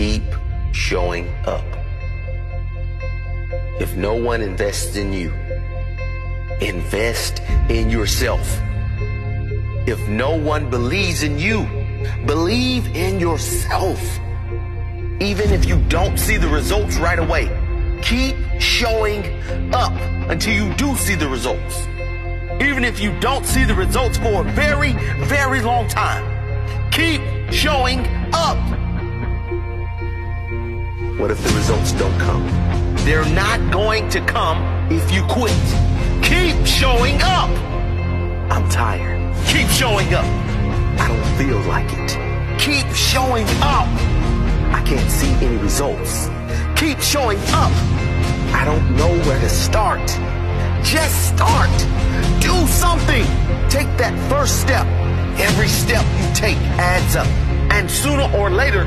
Keep showing up. If no one invests in you, invest in yourself. If no one believes in you, believe in yourself. Even if you don't see the results right away, keep showing up until you do see the results. Even if you don't see the results for a very, very long time, keep showing What if the results don't come? They're not going to come if you quit. Keep showing up. I'm tired. Keep showing up. I don't feel like it. Keep showing up. I can't see any results. Keep showing up. I don't know where to start. Just start. Do something. Take that first step. Every step you take adds up. And sooner or later,